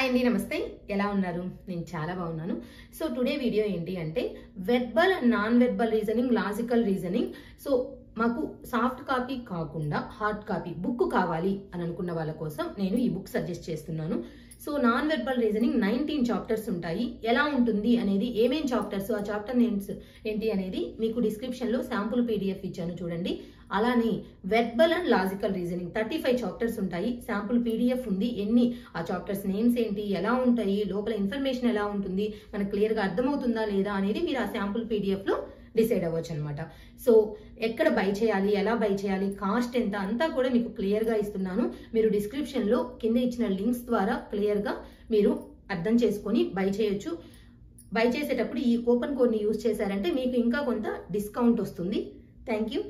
Hi అండి నమస్తే. ఎలా ఉన్నారు? నేను చాలా బాగున్నాను. సో టుడే వీడియో ఏంటి అంటే verbal and non verbal reasoning logical reasoning so మాకు సాఫ్ట్ కాపీ కాకుండా హార్డ్ కాపీ బుక్ కావాలి అని అనుకున్న వాళ్ళ కోసం నేను ఈ బుక్ సజెస్ట్ చేస్తున్నాను. So non verbal reasoning nineteen chapters ఉంటాయి. ఎలా ఉంటుంది అనేది ఏమేం చాప్టర్స్ ఆ చాప్టర్ నేమ్స్ ఏంటి అనేది మీకు డిస్క్రిప్షన్లో శాంపుల్ పీడిఎఫ్ ఇచ్చాను చూడండి. అలానే verbal and logical reasoning thirty five chapters ఉంటాయి శాంపుల్ పీడిఎఫ్ ఉంది. ఎన్ని? ఆ చాప్టర్స్ నేమ్స్ ఏంటి? ఎలా ఉంటాయి? లోపల ఇన్ఫర్మేషన్ ఎలా ఉంటుంది? మనకు క్లియర్గా అర్థమవుతుందా లేదా అనేది మీరు ఆ శాంపుల్ పీడిఎఫ్లో డిసైడ్ అవ్వచ్చు అనమాట సో ఎక్కడ బై చేయాలి? ఎలా బై చేయాలి? కాస్ట్ ఎంత? అంతా కూడా మీకు క్లియర్గా ఇస్తున్నాను. మీరు డిస్క్రిప్షన్లో కింద ఇచ్చిన లింక్స్ ద్వారా క్లియర్గా మీరు అర్థం చేసుకొని బై చేయొచ్చు. బై చేసేటప్పుడు ఈ కూపన్ కోడ్ని యూజ్ చేశారంటే మీకు ఇంకా కొంత డిస్కౌంట్ వస్తుంది. Thank you